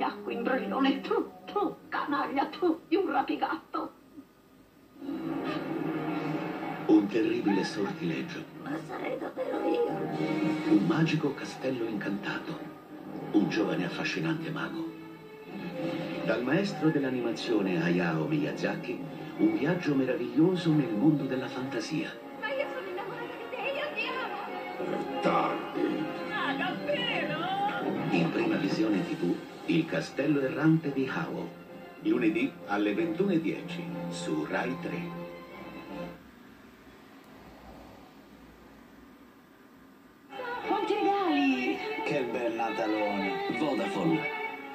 vigliacco, imbroglione, tu, tu, canaglia, tu, di un rapigatto. Un terribile sortileggio. Ma sarei davvero io. Un magico castello incantato. Un giovane affascinante mago. Dal maestro dell'animazione Hayao Miyazaki, un viaggio meraviglioso nel mondo della fantasia. 2022 Il castello errante di Howl, lunedì alle 21.10 su Rai 3. Quanti regali! Che bel Natalone! Vodafone!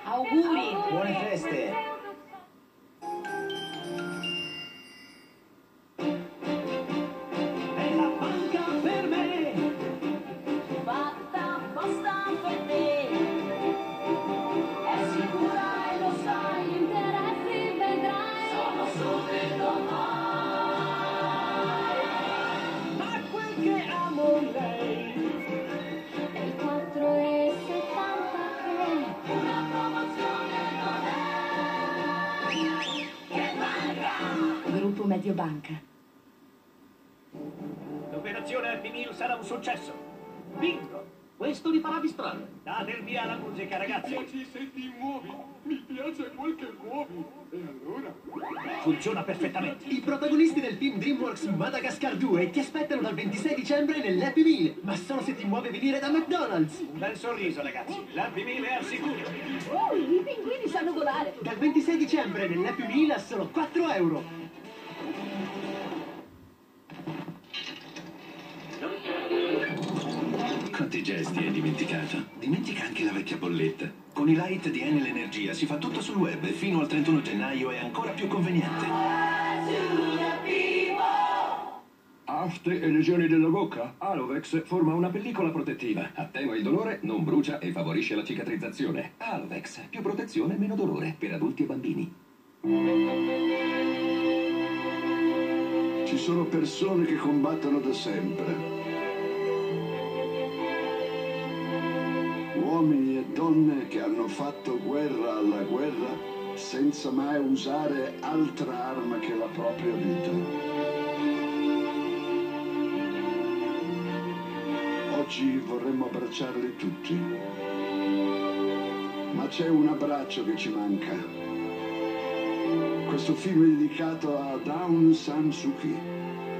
Auguri! Buone feste! Mediobanca L'operazione Happy Meal sarà un successo. Bingo! Questo li farà distrarre. Date il via alla musica, ragazzi. Piaci se ti muovi. Mi piace quel che muovi. E allora? Funziona perfettamente. I protagonisti del film DreamWorks Madagascar 2 ti aspettano dal 26 dicembre nell'Happy Meal, ma solo se ti muove venire da McDonald's. Un bel sorriso, ragazzi. L'Happy Meal è al sicuro. Uh, i pinguini sanno volare Dal 26 dicembre nell'Happy Meal a solo 4 euro. Quanti gesti hai dimenticato? Dimentica anche la vecchia bolletta. Con i light di Enel Energia si fa tutto sul web e fino al 31 gennaio è ancora più conveniente. Afte e lesioni della bocca? Alovex forma una pellicola protettiva. Attenua il dolore, non brucia e favorisce la cicatrizzazione. Alovex, più protezione, meno dolore, per adulti e bambini. Ci sono persone che combattono da sempre. Uomini e donne che hanno fatto guerra alla guerra senza mai usare altra arma che la propria vita. Oggi vorremmo abbracciarli tutti, ma c'è un abbraccio che ci manca. Questo film è dedicato a Aung San Suu Kyi,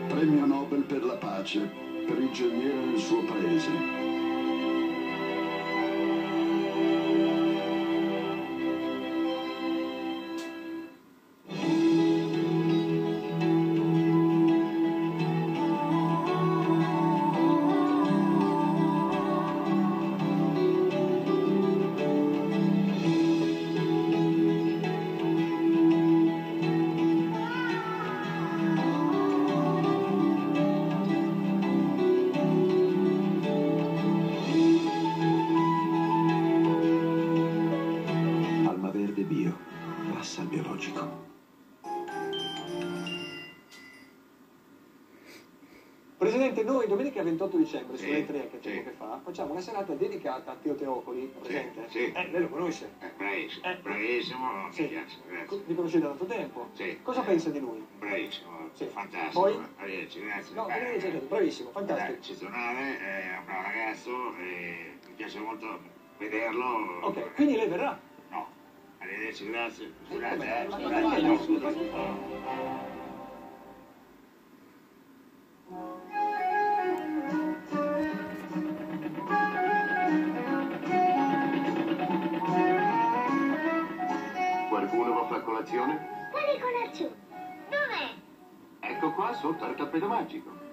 premio Nobel per la pace, prigioniera nel suo paese. Presidente, noi domenica 28 dicembre, su Sì, Rai 3, che sì. tempo che fa, facciamo una serata dedicata a Teo Teocoli, presente? sì. Eh, lei lo conosce? Eh, bravissimo, Eh. bravissimo, Sì. mi piace, grazie. Vi conoscete da tanto tempo? Sì. Cosa pensa di lui? Bravissimo, Sì. fantastico. Poi? Arrivederci, grazie. No, dice niente, bravissimo, eh, fantastico. eccezionale, è un bravo ragazzo, e mi piace molto vederlo. Ok, quindi lei verrà? No, arrivederci, grazie. Scusate, eh, scusate, perché no, no? scusate. Qualcuno va a far colazione? Con Arciù. Dov'è? Ecco qua sotto al tappeto magico.